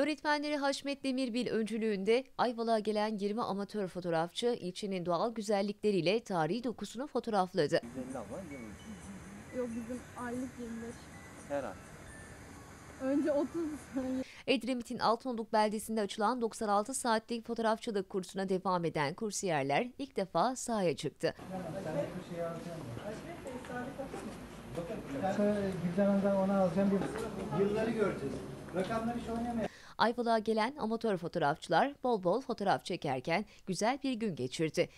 Öğretmenleri Haşmet Demirbil öncülüğünde Ayvalık'a gelen 20 amatör fotoğrafçı ilçenin doğal güzellikleriyle tarihi dokusunu fotoğrafladı. 150 ama yıl Yok bizim aylık 25. her ay. Önce 30 Edremit'in Altınoluk beldesinde açılan 96 saatlik fotoğrafçılık kursuna devam eden kursiyerler ilk defa sahaya çıktı. Hanım'dan alacağım. Bir yılları göreceğiz. Rakamları hiç oynamayalım. Ayvalık'a gelen amatör fotoğrafçılar bol bol fotoğraf çekerken güzel bir gün geçirdi.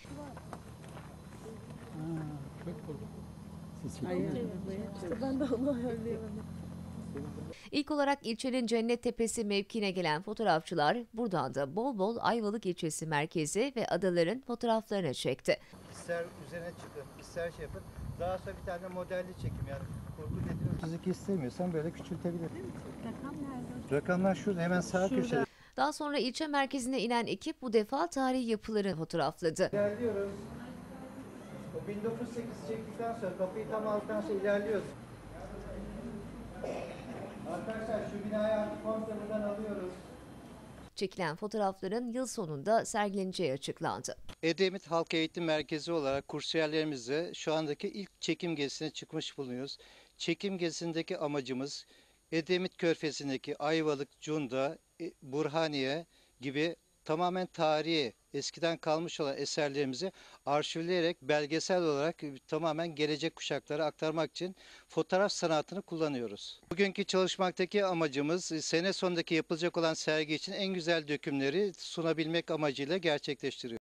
İlk olarak ilçenin Cennet Tepesi mevkine gelen fotoğrafçılar buradan da bol bol Ayvalık ilçesi merkezi ve adaların fotoğraflarını çekti. İster üzerine çıkın, ister şey yapın. Daha sonra bir tane modelli çekim yani kurgu dediğimiz. Çizik istemiyorsan böyle küçültebilirim. Rakam nerede? Rakamlar şurada hemen sağ köşede. Daha sonra ilçe merkezine inen ekip bu defa tarihi yapıları fotoğrafladı. İlerliyoruz. O 1908 çektikten sonra kapıyı tam aldıktan sonra ilerliyoruz. Çekilen fotoğrafların yıl sonunda sergileneceği açıklandı. Edremit Halk Eğitim Merkezi olarak kursiyerlerimizle şu andaki ilk çekim gezisine çıkmış bulunuyoruz. Çekim gezisindeki amacımız Edremit Körfezi'ndeki Ayvalık, Cunda, e, Burhaniye gibi tamamen tarihi, eskiden kalmış olan eserlerimizi arşivleyerek belgesel olarak e, tamamen gelecek kuşaklara aktarmak için fotoğraf sanatını kullanıyoruz. Bugünkü çalışmaktaki amacımız e, sene sonundaki yapılacak olan sergi için en güzel dökümleri sunabilmek amacıyla gerçekleştiriyoruz.